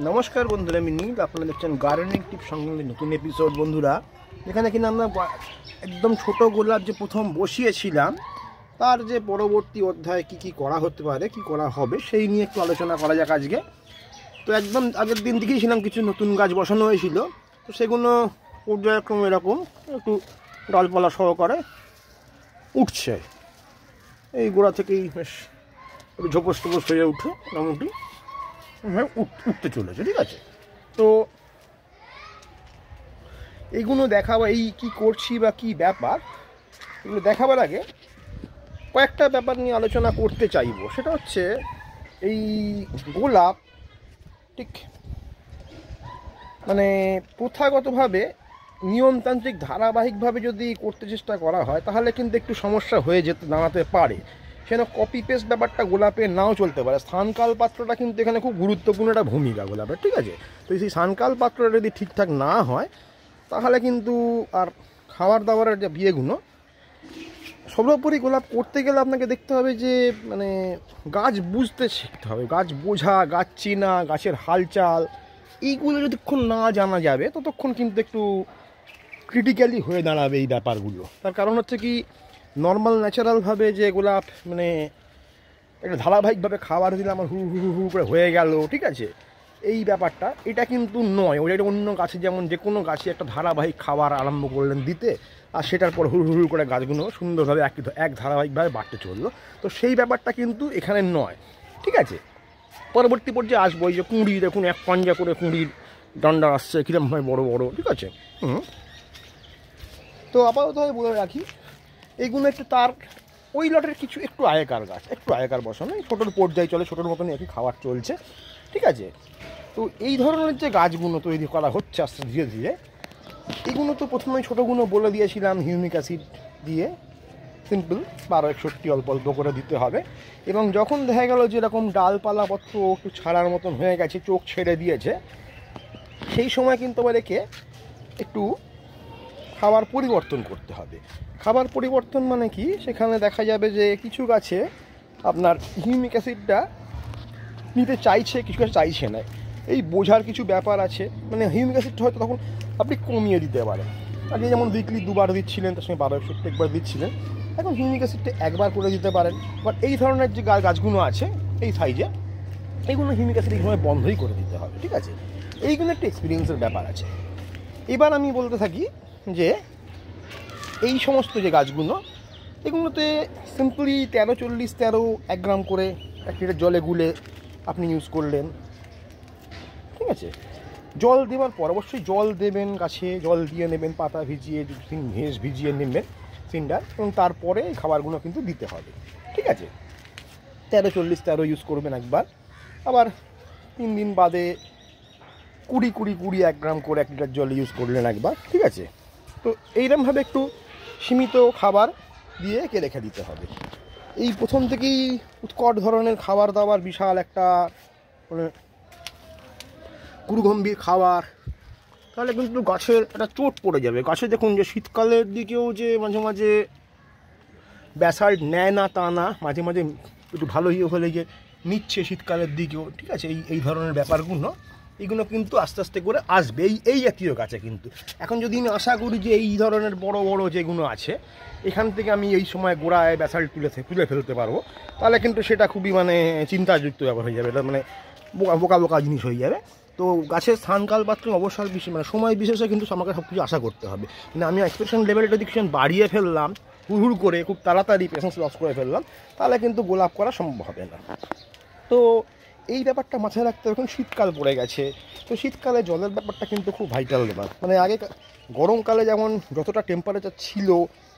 নমস্কার বন্ধুরা, আমি নীল। আপনারা দেখছেন গার্ডেনিং টিপ সংক্রান্ত নতুন এপিসোড বন্ধুরা। এখানে কিনা আমরা একদম ছোট গোলাপ যে প্রথম বসিয়েছিলাম, তার যে পরবর্তী অধ্যায়ে কি কি করা হতে পারে, কি করা হবে, সেই নিয়ে একটু আলোচনা করা যাক আজকে। তো একদম আগের দিন দেখেছিলাম কিছু নতুন গাছ বসানো হয়েছিল। তো সেগুলো পর্যায়ক্রম এরকম, একটু ডালপালা সহকারে উঠছে। এই গোড়া থেকেই বেশ ঝোপস টোপস হয়ে উঠে মোটামুটি। উঠতে চলেছে, ঠিক আছে। তো এইগুলো দেখাবো, এই কি করছি বা কি ব্যাপার, এগুলো দেখাবার আগে কয়েকটা ব্যাপার নিয়ে আলোচনা করতে চাইব। সেটা হচ্ছে এই গোলাপ, ঠিক? মানে প্রথাগতভাবে নিয়মতান্ত্রিক, ধারাবাহিকভাবে যদি করতে চেষ্টা করা হয়, তাহলে কিন্তু একটু সমস্যা হয়ে যেতে, দাঁড়াতে পারে। সেন কপি পেস্ট ব্যাপারটা গোলাপের নাও চলতে পারে? স্থানকাল পাত্রটা কিন্তু এখানে খুব গুরুত্বপূর্ণ একটা ভূমিকা গোলাপের, ঠিক আছে? তো সেই স্থানকাল পাত্রটা যদি ঠিকঠাক না হয়, তাহলে কিন্তু আর খাবার দাবারের যে বিয়েগুলো সর্বোপরি গোলাপ করতে গেলে আপনাকে দেখতে হবে যে মানে গাছ বুঝতে শিখতে হবে। গাছ বোঝা, গাছ চেনা, গাছের হালচাল, এইগুলো যতক্ষণ না জানা যাবে, ততক্ষণ কিন্তু একটু ক্রিটিক্যালি হয়ে দাঁড়াবে এই ব্যাপারগুলো। তার কারণ হচ্ছে কি নর্মাল ন্যাচারালভাবে যে গোলাপ মানে একটা ধারাবাহিকভাবে খাবার দিলে আমার হু হু হু করে হয়ে গেল, ঠিক আছে? এই ব্যাপারটা, এটা কিন্তু নয়। ওটা একটা অন্য গাছে, যেমন যে কোনো গাছে একটা ধারাবাহিক খাবার আরম্ভ করলেন দিতে, আর সেটার পর হুড় হুড় করে গাছগুলো সুন্দরভাবে এক এক ধারাবাহিকভাবে বাড়তে চলল। তো সেই ব্যাপারটা কিন্তু এখানে নয়, ঠিক আছে? পরবর্তী পর্যায়ে আসব, এই যে কুঁড়ি, দেখুন, এক পাঞ্জা করে কুঁড়ির ডান্ডা আসছে কীরকমভাবে বড় বড়, ঠিক আছে? তো আপাতত বলে রাখি এইগুলো একটু তার, ওই লটের কিছু একটু আয়কার গাছ, একটু আয়কার বসানো ছোটোর পর্যায়ে চলে, ছোটোর মতনই একই খাবার চলছে, ঠিক আছে? তো এই ধরনের যে গাছগুলো তৈরি করা হচ্ছে আস্তে ধীরে ধীরে, এগুলো তো প্রথমে ছোটোগুলো বলে দিয়েছিলাম, হিউমিক অ্যাসিড দিয়ে, সিম্পল, বারো একষট্টি অল্প অল্প করে দিতে হবে, এবং যখন দেখা গেল যে এরকম ডালপালাপত্র একটু ছাড়ার মতন হয়ে গেছে, চোখ ছেড়ে দিয়েছে, সেই সময় কিন্তু আবার একে একটু খাবার পরিবর্তন করতে হবে। খাবার পরিবর্তন মানে কি? সেখানে দেখা যাবে যে কিছু গাছে আপনার হিউমিক অ্যাসিডটা নিতে চাইছে, কিছু গাছ চাইছে না। এই বোঝার কিছু ব্যাপার আছে। মানে হিউমিক অ্যাসিডটা হয়তো তখন আপনি কমিয়ে দিতে পারেন। আগে যেমন উইকলি দুবার দিচ্ছিলেন, তার সঙ্গে বারো একষট্টি একবার দিচ্ছিলেন। এখন হিউমিক অ্যাসিডটা একবার করে দিতে পারেন। বাট এই ধরনের যে গাছগুলো আছে, এই সাইজে এইগুলো হিউমিক অ্যাসিড এইভাবে বন্ধই করে দিতে হবে, ঠিক আছে? এইগুলো একটা এক্সপিরিয়েন্সের ব্যাপার আছে। এবার আমি বলতে থাকি যে এই সমস্ত যে গাছগুলো, এগুলোতে সিম্পলি তেরো, চল্লিশ, তেরো, এক গ্রাম করে এক লিটার জলে গুলে আপনি ইউজ করলেন। ঠিক আছে? জল দেওয়ার পর অবশ্যই জল দেবেন গাছে, জল দিয়ে নেবেন, পাতা ভিজিয়ে তিন ঘেঁস ভিজিয়ে নেবেন সিন্ডার এবং তারপরে খাবারগুলো কিন্তু দিতে হবে। ঠিক আছে? তেরো, চল্লিশ, তেরো ইউজ করবেন একবার। আবার তিন দিন বাদে কুড়ি কুড়ি কুড়ি, এক গ্রাম করে এক লিটার জল ইউজ করলেন একবার। ঠিক আছে? তো এইরকমভাবে একটু সীমিত খাবার দিয়ে একে রেখে দিতে হবে। এই প্রথম থেকেই উৎকট ধরনের খাবার দাবার বিশাল একটা মানে গুরুগম্ভীর খাবার। তাহলে কিন্তু গাছের একটা চোট পড়ে যাবে। গাছে দেখুন যে শীতকালের দিকেও যে মাঝে মাঝে ব্যাসাল্ট নেয় না, তা না, মাঝে মাঝে একটু ভালো ইয়ে হলে যে নিচ্ছে শীতকালের দিকেও। ঠিক আছে, এই এই ধরনের ব্যাপারগুলো এইগুলো কিন্তু আস্তে আস্তে করে আসবে। এই এই জাতীয় গাছে কিন্তু। এখন যদি আমি আশা করি যে এই ধরনের বড় বড় যেগুলো আছে, এখান থেকে আমি এই সময় গোড়ায় ব্যাসাল্ট তুলে তুলে ফেলতে পারব, তাহলে কিন্তু সেটা খুবই মানে চিন্তাযুক্ত ব্যাপার হয়ে যাবে। এটা মানে বোকা বোকা বোকা জিনিস হয়ে যাবে। তো গাছের স্থানকাল পাত্র অবসর বিশেষ মানে সময় বিশেষে কিন্তু আমাকে সব কিছু আশা করতে হবে। মানে আমি এক্সপ্রেশন লেভেলটা যদি বাড়িয়ে ফেললাম, হুড় করে খুব তাড়াতাড়ি পেশেন্স লস করে ফেললাম, তাহলে কিন্তু গোলাপ করা সম্ভব হবে না। তো এই ব্যাপারটা মাথায় রাখতে হবে, এখন শীতকাল পড়ে গেছে। তো শীতকালে জলের ব্যাপারটা কিন্তু খুব ভাইটাল ব্যাপার। মানে আগে গরমকালে যেমন যতটা টেম্পারেচার ছিল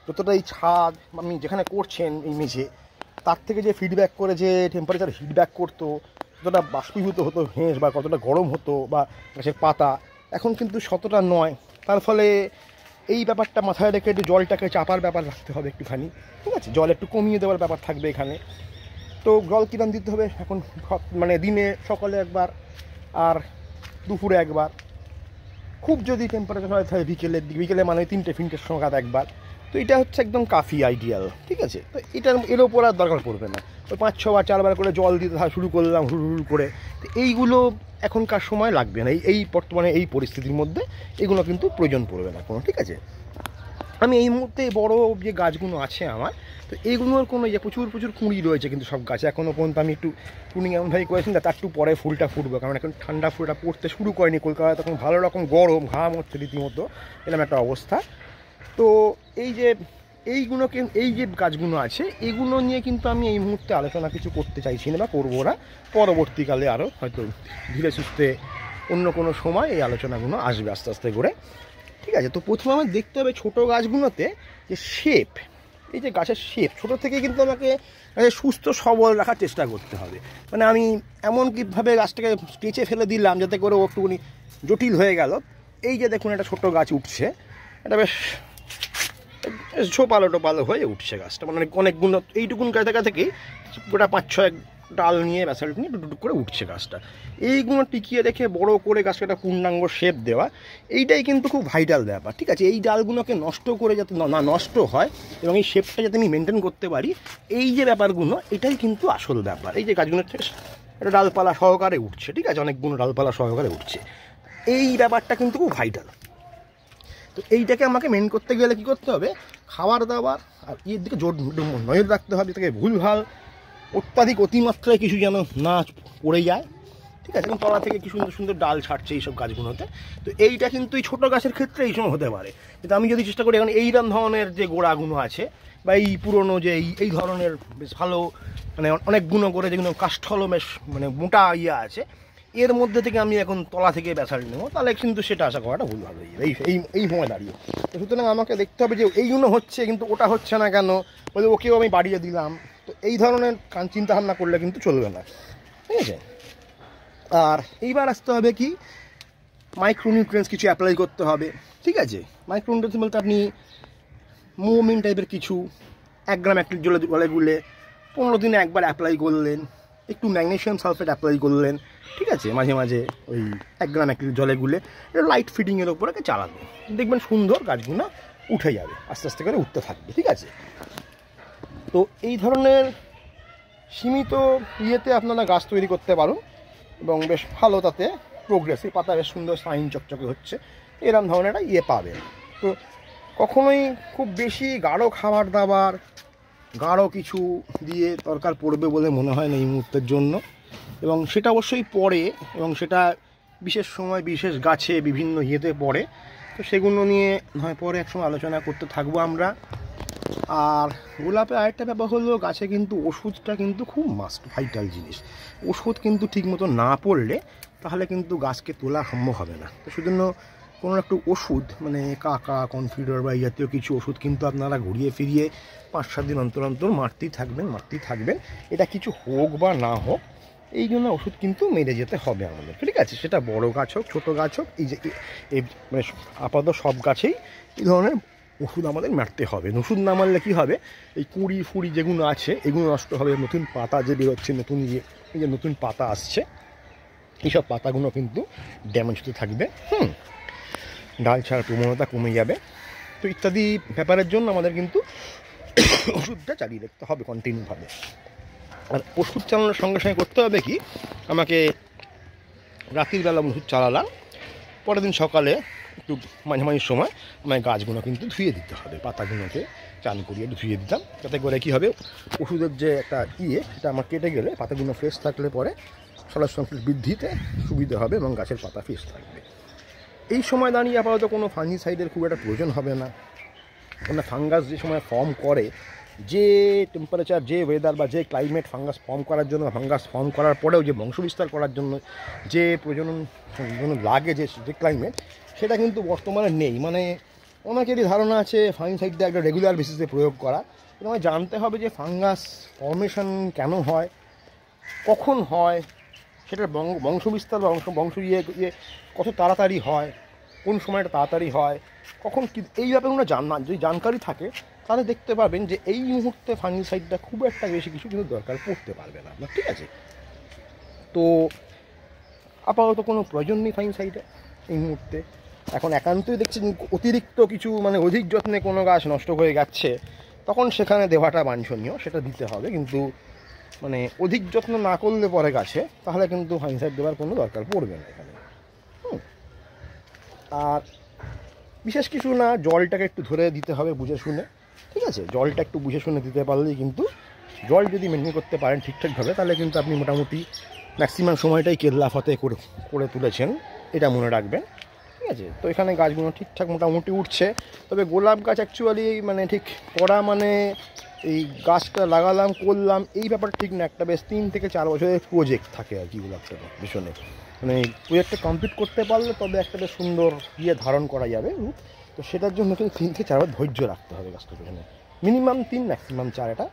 যতটা এই ছাদ আপনি যেখানে করছেন এই মেঝে তার থেকে যে ফিডব্যাক করে যে টেম্পারেচার হিটব্যাক করতো কতটা বাষ্পীভূত হতো হেঁস বা কতটা গরম হতো বা গাছের পাতা, এখন কিন্তু শতটা নয়। তার ফলে এই ব্যাপারটা মাথায় রেখে একটু জলটাকে চাপার ব্যাপার রাখতে হবে একটুখানি। ঠিক আছে? জল একটু কমিয়ে দেওয়ার ব্যাপার থাকবে এখানে। তো জল কিরাম দিতে হবে এখন মানে দিনে সকালে একবার আর দুপুরে একবার। খুব যদি টেম্পারেচার হয়, তাহলে বিকেলের দিকে, বিকেলে মানে তিনটে ফিনটের সময় একবার। তো এটা হচ্ছে একদম কাফি আইডিয়াল ঠিক আছে? তো এটার, এর ওপর আর দরকার পড়বে না। ওই পাঁচ ছবার চারবার করে জল দিতে শুরু করলাম হুড় হুড় করে। তো এইগুলো এখনকার সময় লাগবে না। এই এই বর্তমানে এই পরিস্থিতির মধ্যে এগুলো কিন্তু প্রয়োজন পড়বে না কোনো, ঠিক আছে? আমি এই মুহূর্তে বড় যে গাছগুলো আছে আমার, তো এইগুলোর কোনো ইয়ে প্রচুর প্রচুর কুঁড়ি রয়েছে কিন্তু সব গাছে। এখনও পর্যন্ত আমি একটু টুনিং এমনভাবে করেছি না, তার একটু পরে ফুলটা ফুটবে, কারণ এখন ঠান্ডা ফুলটা পড়তে শুরু করেনি। কলকাতায় তখন ভালো রকম গরম, ঘাম হচ্ছে রীতিমতো, এরকম একটা অবস্থা। তো এই যে এইগুলোকে এই যে গাছগুলো আছে, এগুলো নিয়ে কিন্তু আমি এই মুহূর্তে আলোচনা কিছু করতে চাইছি না বা করব না। পরবর্তীকালে আরও হয়তো ধীরে সুস্থে অন্য কোনো সময় এই আলোচনাগুলো আসবে আস্তে আস্তে করে। ঠিক আছে, তো প্রথমে আমার দেখতে হবে ছোটো গাছগুলোতে যে শেপ এই যে গাছের শেপ ছোটো থেকে কিন্তু আমাকে সুস্থ, সবল রাখার চেষ্টা করতে হবে। মানে আমি এমন কীভাবে গাছটাকে স্কেচে ফেলে দিলাম যাতে করে ও একটুখানি জটিল হয়ে গেল। এই যে দেখুন, একটা ছোটো গাছ উঠছে। এটা বেশ ঝোপালো টোপালো হয়ে উঠছে গাছটা। মানে অনেক গুণ এইটুকুন কাছাকা থেকেই গোটা পাঁচ ছয় ডাল নিয়ে ব্যাসাল্ট নিয়ে টুটুক করে উঠছে গাছটা। এইগুলো টিকিয়ে রেখে বড় করে গাছকে একটা পূর্ণাঙ্গ শেপ দেওয়া, এইটাই কিন্তু খুব ভাইটাল ব্যাপার, ঠিক আছে? এই ডালগুলোকে নষ্ট করে যাতে না নষ্ট হয় এবং এই শেপটা যাতে আমি মেনটেন করতে পারি, এই যে ব্যাপারগুলো, এটাই কিন্তু আসল ব্যাপার। এই যে গাছগুলো একটা ডালপালা সহকারে উঠছে, ঠিক আছে? অনেকগুলো ডালপালা সহকারে উঠছে। এই ব্যাপারটা কিন্তু খুব ভাইটাল তো এইটাকে আমাকে মেন করতে গেলে কি করতে হবে? খাবার দাবার, আর এর দিকে জোর, নজর রাখতে হবে তাকে ভুলভাল অত্যাধিক অতিমাত্রায় কিছু যেন না পড়ে যায়। ঠিক আছে? তলা থেকে কি সুন্দর সুন্দর ডাল ছাড়ছে এইসব গাছগুলোতে। তো এইটা কিন্তু এই ছোটো গাছের ক্ষেত্রে এই সময় হতে পারে। কিন্তু আমি যদি চেষ্টা করি এখন এইরকম ধরনের যে গোড়াগুলো আছে, বা এই পুরনো যে এই ধরনের বেশ ভালো মানে অনেক গুণ করে যেগুলো কাষ্ঠল বেশ মানে মোটা ইয়ে আছে, এর মধ্যে থেকে আমি এখন তলা থেকে ব্যাসাল্ট নেব। তাহলে কিন্তু সেটা আশা করাটা ভুল হবে। এই এই এই সময় দাঁড়িয়ে। সুতরাং আমাকে দেখতে হবে যে এইগুলো হচ্ছে, কিন্তু ওটা হচ্ছে না কেন? বলে ওকেও আমি বাড়িয়ে দিলাম। তো এই ধরনের কান চিন্তা ভাবনা করলে কিন্তু চলবে না। ঠিক আছে? আর এইবার আসতে হবে কি? মাইক্রোনিউট্রিয়েন্টস কিছু অ্যাপ্লাই করতে হবে। ঠিক আছে? মাইক্রোনিউট্রিয়েন্টস বলতে আপনি মোমিন টাইপের কিছু, এক গ্রাম এক জলে জলে গুলে পনেরো দিনে একবার অ্যাপ্লাই করলেন, একটু ম্যাগনেশিয়াম সালফেট অ্যাপ্লাই করলেন, ঠিক আছে? মাঝে মাঝে ওই এক গ্রাম এক জলে গুলে এটা লাইট ফিটিংয়ের ওপরে চালাবেন। দেখবেন সুন্দর গাছগুলো উঠে যাবে, আস্তে আস্তে করে উঠতে থাকবে, ঠিক আছে? তো এই ধরনের সীমিত ইয়েতে আপনারা গাছ তৈরি করতে পারুন এবং বেশ ভালো তাতে প্রোগ্রেস এই পাতা বেশ সুন্দর সাইন চকচকে হচ্ছে, এরম ধরনের একটা ইয়ে পাবেন। তো কখনোই খুব বেশি গাঢ় খাবার দাবার, গাঢ় কিছু দিয়ে দরকার পড়বে বলে মনে হয় না এই মুহূর্তের জন্য। এবং সেটা অবশ্যই পড়ে, এবং সেটা বিশেষ সময়, বিশেষ গাছে বিভিন্ন ইয়েতে পড়ে। তো সেগুলো নিয়ে নয় পরে একসময় আলোচনা করতে থাকব আমরা। আর গোলাপে আরেকটা ব্যাপার হলো, গাছে কিন্তু ওষুধটা কিন্তু খুব মাস্ট ভাইটাল জিনিস। ওষুধ কিন্তু ঠিক মতো না পড়লে তাহলে কিন্তু গাছকে তোলা সম্ভব হবে না। তো সেজন্য কোনো একটু ওষুধ মানে কাকা কনফিডার বা এই জাতীয় কিছু ওষুধ কিন্তু আপনারা ঘুরিয়ে ফিরিয়ে পাঁচ, সাত দিন অন্তর অন্তর মারতেই থাকবেন মারতেই থাকবেন। এটা কিছু হোক বা না হোক, এই জন্য ওষুধ কিন্তু মেরে যেতে হবে আমাদের। ঠিক আছে? সেটা বড় গাছ হোক, ছোটো গাছ হোক, এই যে মানে আপাতত সব গাছেই এই ধরনের ওষুধ আমাদের মারতে হবে। ওষুধ না মারলে কী হবে? এই কুড়ি ফুড়ি যেগুলো আছে, এগুলো নষ্ট হবে। নতুন পাতা যে বেরোচ্ছে, নতুন ইয়ে এই যে নতুন পাতা আসছে, এইসব পাতাগুলো কিন্তু ড্যামেজ হতে থাকবে। হুম। ডাল ছাড়ার প্রবণতা কমে যাবে। তো ইত্যাদি ব্যাপারের জন্য আমাদের কিন্তু ওষুধটা চালিয়ে রাখতে হবে কন্টিনিউভাবে আর ওষুধ চালানোর সঙ্গে সঙ্গে করতে হবে কি? আমাকে রাত্রির বেলা ওষুধ চালালাম। পরের দিন সকালে একটু মাঝামাঝি সময় আমায় গাছগুলো কিন্তু ধুয়ে দিতে হবে, পাতাগুলোকে চান করিয়ে ধুয়ে দিতাম। যাতে করে কী হবে, ওষুধের যে একটা ইয়ে সেটা আমার কেটে গেলে পাতাগুলো ফ্রেশ থাকলে পরে সলার বৃদ্ধিতে সুবিধা হবে এবং গাছের পাতা ফ্রেশ থাকবে। এই সময় দাঁড়িয়ে আপাতত কোনো ফাঙ্গিসাইডের খুব একটা প্রয়োজন হবে না। কেননা ফাঙ্গাস যে সময় ফর্ম করে, যে টেম্পারেচার যে ওয়েদার বা যে ক্লাইমেট ফাঙ্গাস ফর্ম করার জন্য ফাঙ্গাস ফর্ম করার পরেও যে বংশবিস্তার করার জন্য, যে প্রজনন লাগে যে যে ক্লাইমেট সেটা কিন্তু বর্তমানে নেই। মানে অনেকেরই ধারণা আছে ফাঙ্গিসাইডটা একটা রেগুলার বেসিসে প্রয়োগ করা। কিন্তু আমায় জানতে হবে যে ফাঙ্গাস ফর্মেশন কেন হয়, কখন হয়, সেটার বংশবিস্তার বা বংশ বংশ ইয়ে ইয়ে কত তাড়াতাড়ি হয়, কোন সময়টা তাড়াতাড়ি হয়, কখন কি, এই ব্যাপারগুলো জান, যদি জানকারি থাকে, তাহলে দেখতে পাবেন যে এই মুহূর্তে ফাঙ্গিসাইডটা খুব একটা বেশি কিছু কিন্তু দরকার পড়তে পারবে না। আপনার ঠিক আছে? তো আপাতত কোনো প্রয়োজন নেই ফাঙ্গিসাইডে এই মুহূর্তে। এখন একান্তই দেখছি যে অতিরিক্ত কিছু মানে অধিক যত্নে কোনো গাছ নষ্ট হয়ে যাচ্ছে তখন সেখানে দেওয়াটা বাঞ্ছনীয়, সেটা দিতে হবে। কিন্তু মানে অধিক যত্ন না করলে পরে গাছে, তাহলে কিন্তু হাইসাইড দেওয়ার কোনো দরকার পড়বে না এখানে। আর বিশেষ কিছু না, জলটাকে একটু ধরে দিতে হবে বুঝে শুনে, ঠিক আছে? জলটা একটু বুঝে শুনে দিতে পারলেই কিন্তু জল যদি মেনটেন করতে পারেন ঠিকঠাকভাবে তাহলে কিন্তু আপনি মোটামুটি ম্যাক্সিমাম সময়টাই কেল্লা ফতে করে করে তুলেছেন, এটা মনে রাখবেন। ঠিক আছে? তো এখানে গাছগুলো ঠিকঠাক মোটামুটি উঠছে। তবে গোলাপ গাছ অ্যাকচুয়ালি মানে ঠিক করা মানে এই গাছটা লাগালাম, করলাম, এই ব্যাপার ঠিক না। একটা বেশ তিন থেকে চার বছরের প্রজেক্ট থাকে আর কি গোলাপটা ভীষণে। মানে প্রজেক্টটা কমপ্লিট করতে পারলে তবে একটা বেশ সুন্দর ইয়ে ধারণ করা যাবে। রূপ তো সেটার জন্য কিন্তু তিন থেকে চার বার ধৈর্য রাখতে হবে গাছটার পেছনে। মিনিমাম তিন ম্যাক্সিমাম চার, এটা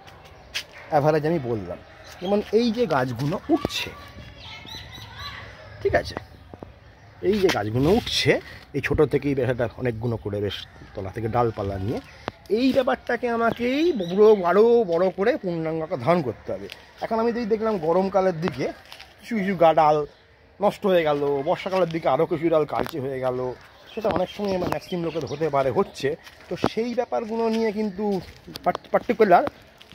অ্যাভারেজ আমি বললাম। যেমন এই যে গাছগুলো উঠছে, ঠিক আছে? এই যে গাছগুলো উঠছে, এই ছোটো থেকেই বেশ অনেকগুলো করে বেশ তলা থেকে ডালপালা নিয়ে এই ব্যাপারটাকে আমাকেই পুরো আরও বড় করে পূর্ণাঙ্গকে ধারণ করতে হবে। এখন আমি যদি দেখলাম গরমকালের দিকে কিছু কিছু গা ডাল নষ্ট হয়ে গেল, বর্ষাকালের দিকে আরও কিছু ডাল কালচে হয়ে গেল, সেটা অনেক সময় ম্যাক্সিমাম লোকের হতে পারে, হচ্ছে। তো সেই ব্যাপারগুলো নিয়ে কিন্তু পার্টিকুলার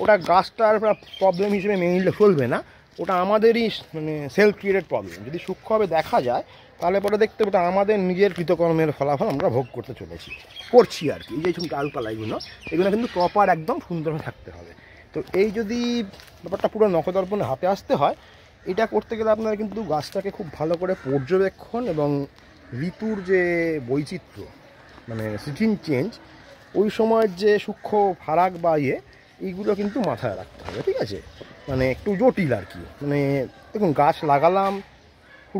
ওটা গাছটার প্রবলেম হিসেবে মেনে নিলে চলবে না, ওটা আমাদেরই মানে সেলফ ক্রিয়েটেড প্রবলেম যদি সূক্ষ্মভাবে দেখা যায় তাহলে পরে দেখতে ওটা আমাদের নিজের কৃতকর্মের ফলাফল আমরা ভোগ করতে চলেছি। করছি আর কি, এই যে ডালপালাইগুলো এগুলো কিন্তু প্রপার একদম সুন্দরভাবে থাকতে হবে। তো এই যদি ব্যাপারটা পুরো নখদর্পণে হাতে আসতে হয়, এটা করতে গেলে আপনারা কিন্তু গাছটাকে খুব ভালো করে পর্যবেক্ষণ এবং ঋতুর যে বৈচিত্র্য মানে সিজন চেঞ্জ ওই সময়ের যে সূক্ষ্ম ফারাক বা ইয়ে এইগুলো কিন্তু মাথায় রাখতে হবে, ঠিক আছে? মানে একটু জটিল আর কি। মানে দেখুন, গাছ লাগালাম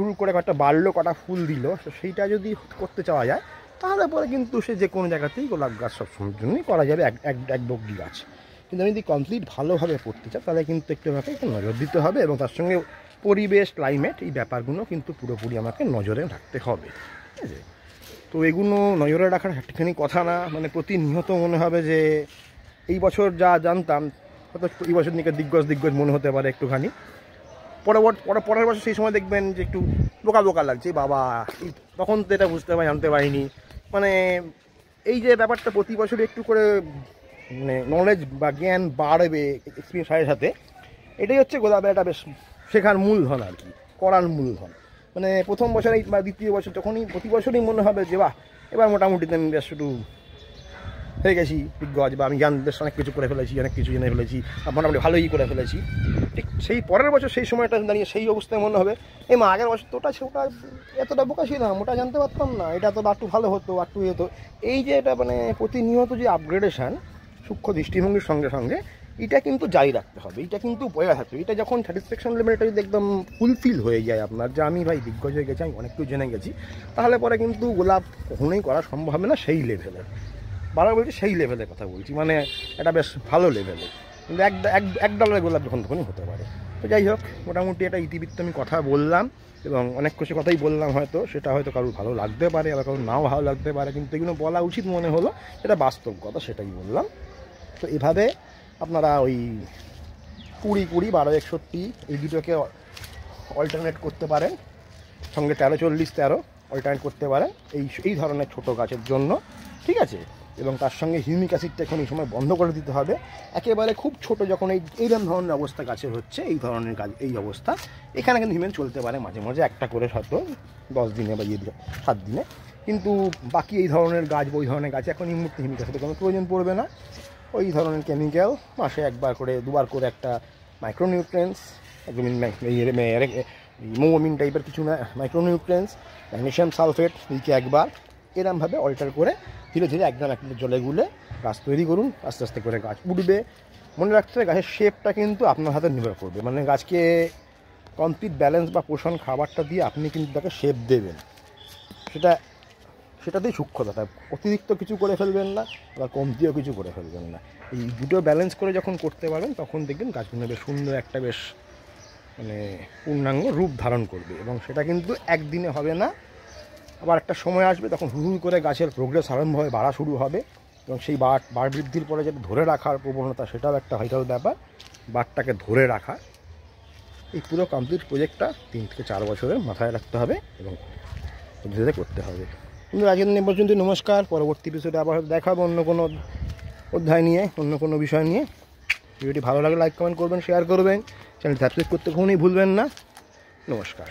হুড় করে কটা বাড়লো কটা ফুল দিল, তো সেইটা যদি করতে চাওয়া যায়, তাহলে পরে কিন্তু সে যে কোনো জায়গাতেই গোলাপ গাছ সব সময়ের জন্যই করা যাবে, এক এক এক বগি গাছ। কিন্তু আমি যদি কমপ্লিট ভালোভাবে করতে চাই, তাহলে কিন্তু একটু আমাকে একটু নজর দিতে হবে এবং তার সঙ্গে পরিবেশ ক্লাইমেট এই ব্যাপারগুলো কিন্তু পুরোপুরি আমাকে নজরে রাখতে হবে। ঠিক আছে? তো এগুলো নজরে রাখার একটুখানি কথা না মানে প্রতিনিয়ত মনে হবে যে এই বছর যা জানতাম হয়তো এই বছর দিকে দিগ্গজ দিগ্গজ মনে হতে পারে একটুখানি। পরবর্তী পরে পরের বছর সেই সময় দেখবেন যে একটু বোকা বোকা লাগছে বাবা তখন তো এটা বুঝতে পারি, জানতে পারিনি। মানে এই যে ব্যাপারটা প্রতি বছর একটু করে মানে নলেজ বা জ্ঞান বাড়বে এক্সপিরিয়েন্স সাথে সাথে, এটাই হচ্ছে গোলাপের বেশ শেখার মূলধন আর কি, করার মূলধন। মানে প্রথম বছরেই বা দ্বিতীয় বছর যখনই, প্রতি বছরই মনে হবে যে, বাহ, এবার মোটামুটি আমি বেশ একটু হয়ে গেছি দিগ্গজ বা আমি জ্ঞান বেশ অনেক কিছু করে ফেলেছি, অনেক কিছু জেনে ফেলেছি, মোটামুটি ভালোই করে ফেলেছি। ঠিক সেই পরের বছর সেই সময়টা দাঁড়িয়ে সেই অবস্থায় মনে হবে এই মা, আগের বছর তো ওটা এতটা বোকা ছিলাম ওটা জানতে পারতাম না, এটা তো একটু ভালো হতো একটু হতো। এই যে এটা মানে প্রতিনিয়ত যে আপগ্রেডেশন সূক্ষ্ম দৃষ্টিভঙ্গির সঙ্গে সঙ্গে, এটা কিন্তু জারি রাখতে হবে, এটা কিন্তু বয়ে থাকবে এটা যখন স্যাটিসফ্যাকশন লেভেলটা যদি একদম ফুলফিল হয়ে যায় আপনার, যে আমি ভাই দিগ্গজ হয়ে গেছি, আমি অনেক কিছু জেনে গেছি, তাহলে পরে কিন্তু গোলাপ কখনোই করা সম্ভব হবে না সেই লেভেলে বারবার বলছি সেই লেভেলের কথা বলছি মানে এটা বেশ ভালো লেভেলে কিন্তু এক এক এক ডলারের গোলাপ যখন তখনই হতে পারে। তো যাই হোক, মোটামুটি এটা ইতিবৃত্ত আমি কথা বললাম এবং অনেক কিছু কথাই বললাম হয়তো, সেটা হয়তো কারোর ভালো লাগতে পারে আবার কারোর নাও ভালো লাগতে পারে, কিন্তু এগুলো বলা উচিত মনে হলো, এটা বাস্তব কথা সেটাই বললাম। তো এভাবে আপনারা ওই কুড়ি কুড়ি, বারো, একষট্টি, এই দুটোকে অল্টারনেট করতে পারেন। সঙ্গে তেরো, চল্লিশ, তেরো অল্টারনেট করতে পারেন এই এই ধরনের ছোটো গাছের জন্য। ঠিক আছে? এবং তার সঙ্গে হিউমিক অ্যাসিডটা এখন এই সময় বন্ধ করে দিতে হবে। একেবারে খুব ছোট যখন এই এইরকম ধরনের অবস্থা গাছের হচ্ছে, এই ধরনের কাজ, এই অবস্থা। এখানে কিন্তু হিউম্যান চলতে পারে মাঝে মাঝে একটা করে হয়তো দশ দিনে বা ইয়ে সাত দিনে। কিন্তু বাকি এই ধরনের গাছ বা ওই ধরনের গাছ এখন এই মুহূর্তে হিউমিক অ্যাসিডের কোনো প্রয়োজন পড়বে না। ওই ধরনের কেমিক্যাল মাসে একবার করে, দুবার করে একটা মাইক্রোনিউট্রেন্স মোমিন টাইপের কিছু না মাইক্রোনিউট্রেন্স ম্যাগনেশিয়াম সালফেট দিকে একবার। এরমভাবে অল্টার করে ধীরে ধীরে একদম একটা জলে গুলে গাছ তৈরি করুন, আস্তে আস্তে করে গাছ উঠবে। মনে রাখতে হবে গাছের শেপটা কিন্তু আপনার হাতে নির্ভর করবে। মানে গাছকে কমপ্লিট ব্যালেন্স বা পোষণ খাবারটা দিয়ে আপনি কিন্তু তাকে শেপ দেবেন। সেটা সেটাতেই সূক্ষ্মতা অতিরিক্ত কিছু করে ফেলবেন না, আবার কমতিও কিছু করে ফেলবেন না। এই দুটো ব্যালেন্স করে যখন করতে পারবেন, তখন দেখবেন গাছগুলো বেশ সুন্দর একটা বেশ মানে পূর্ণাঙ্গ রূপ ধারণ করবে। এবং সেটা কিন্তু একদিনে হবে না আবার একটা সময় আসবে তখন হু হু করে গাছের প্রোগ্রেস আরম্ভভাবে বাড়া শুরু হবে এবং সেই বাড় বাড় বৃদ্ধির পরে যেটা ধরে রাখার প্রবণতা সেটাও একটা ভাইটাল ব্যাপার। বাড়টাকে ধরে রাখা, এই পুরো কমপ্লিট প্রজেক্টটা তিন থেকে চার বছরের মাথায় রাখতে হবে এবং ধীরে করতে হবে। কিন্তু আজকের দিন পর্যন্ত নমস্কার। পরবর্তী এপিসোডে আবার হয়তো দেখা অন্য কোনো অধ্যায় নিয়ে, অন্য কোনো বিষয় নিয়ে। ভিডিওটি ভালো লাগলে লাইক কমেন্ট করবেন শেয়ার করবেন। চ্যানেল সাবস্ক্রাইব করতে কখনোই ভুলবেন না। নমস্কার।